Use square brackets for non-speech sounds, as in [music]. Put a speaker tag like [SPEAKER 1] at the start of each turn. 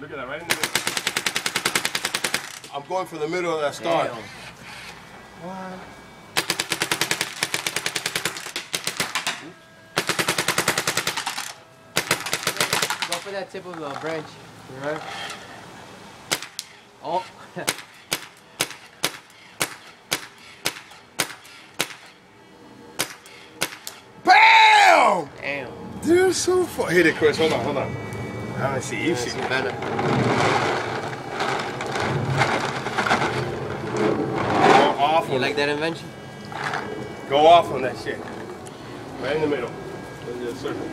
[SPEAKER 1] Look at that, right in the middle. I'm going for the middle of that star.
[SPEAKER 2] Damn.
[SPEAKER 1] One.
[SPEAKER 2] Go for that tip of the branch. Right. Oh. [laughs]
[SPEAKER 1] BAM!
[SPEAKER 2] Damn.
[SPEAKER 1] Dude, so far. Hit it, Chris. Hold on, hold on. To see you see.
[SPEAKER 2] better.
[SPEAKER 1] Go off
[SPEAKER 2] You
[SPEAKER 1] on
[SPEAKER 2] like that invention?
[SPEAKER 1] Go off on that shit. Right in the middle. The circle.